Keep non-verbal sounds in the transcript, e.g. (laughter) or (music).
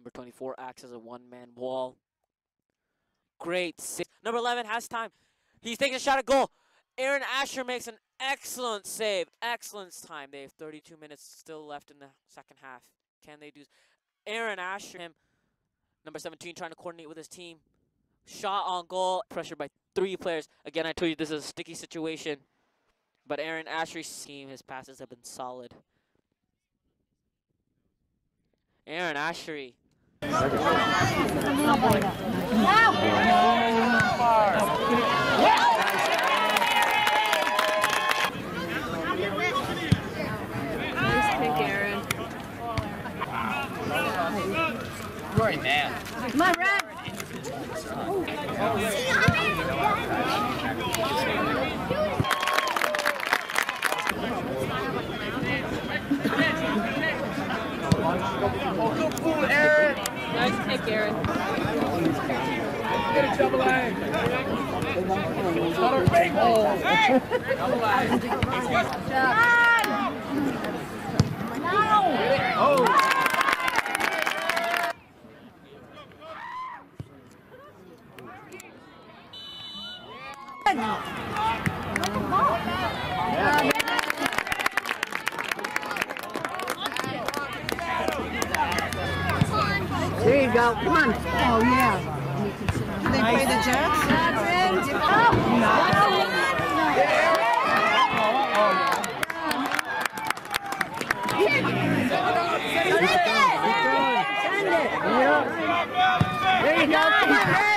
Number 24 acts as a one-man wall. Great save. Number 11 has time. He's taking a shot at goal. Aaron Ashery makes an excellent save. Excellent time. They have 32 minutes still left in the second half. Can they do? Aaron Ashery, him, number 17, trying to coordinate with his team. Shot on goal. Pressured by three players. Again, I told you this is a sticky situation. But Aaron Ashery's team, his passes have been solid. Aaron Ashery. Aaron. Right man. Oh, good fool. Nice pick, Aaron. Get a double A. Not a big hole. Oh. Hey! (laughs) There you go. Come on. Oh, yeah. Can they play the jacks? There you go.